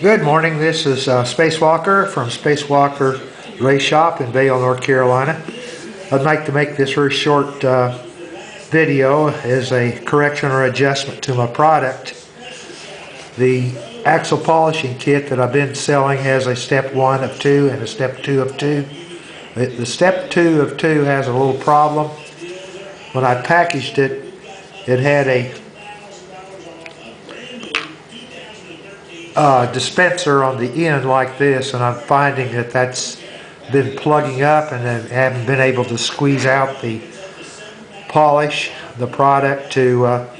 Good morning, this is uh, Spacewalker from Spacewalker Race Shop in Vale, North Carolina. I'd like to make this very short uh, video as a correction or adjustment to my product. The axle polishing kit that I've been selling has a step one of two and a step two of two. The, the step two of two has a little problem. When I packaged it, it had a uh, dispenser on the end like this, and I'm finding that that's been plugging up and I haven't been able to squeeze out the polish, the product to uh,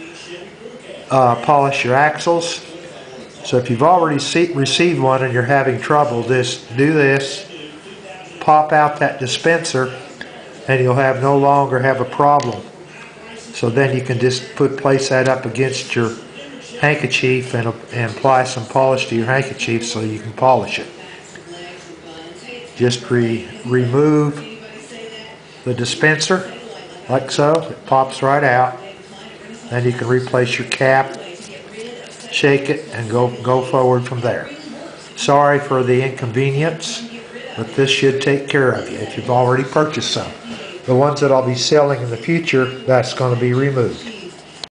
uh, polish your axles. So if you've already received one and you're having trouble, just do this, pop out that dispenser, and you'll have no longer have a problem. So then you can just put place that up against your handkerchief and, and apply some polish to your handkerchief so you can polish it. Just re, remove the dispenser like so. It pops right out. Then you can replace your cap, shake it, and go, go forward from there. Sorry for the inconvenience, but this should take care of you if you've already purchased some. The ones that I'll be selling in the future, that's going to be removed.